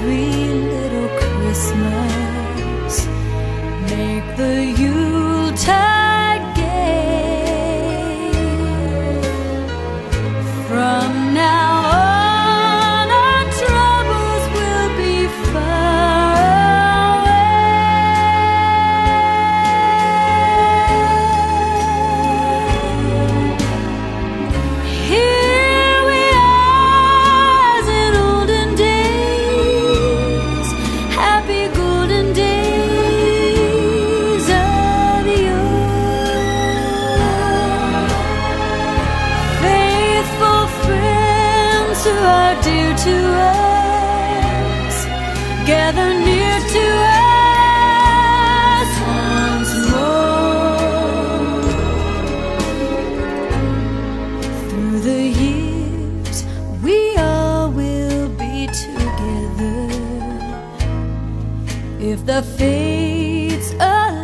merry who are dear to us, gather near to us If the fates align